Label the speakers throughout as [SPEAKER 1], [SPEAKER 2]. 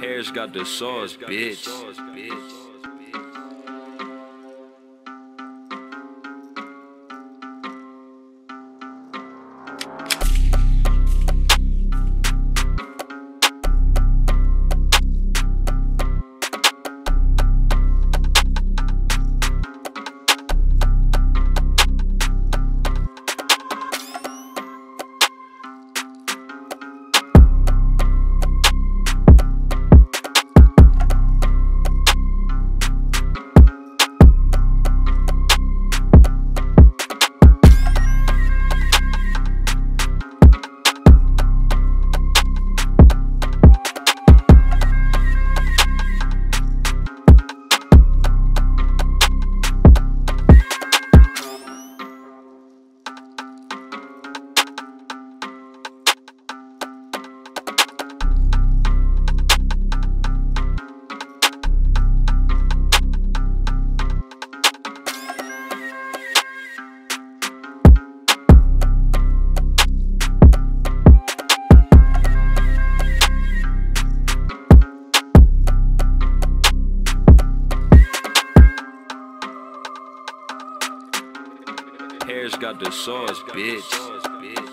[SPEAKER 1] Harris got the sauce, bitch. Harris got the sauce, bitch.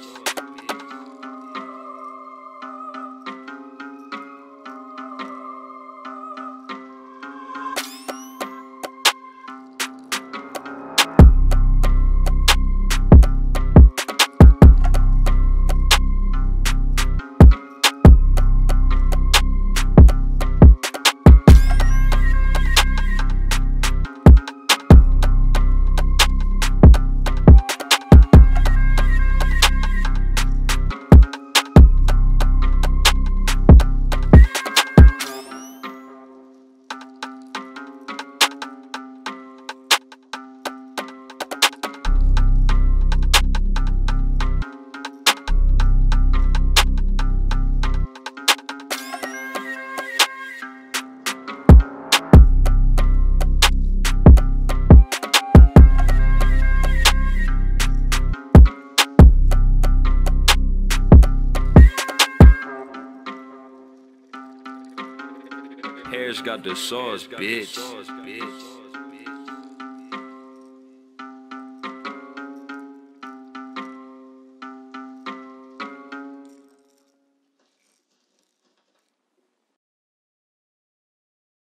[SPEAKER 1] Harris got the sauce, bitch.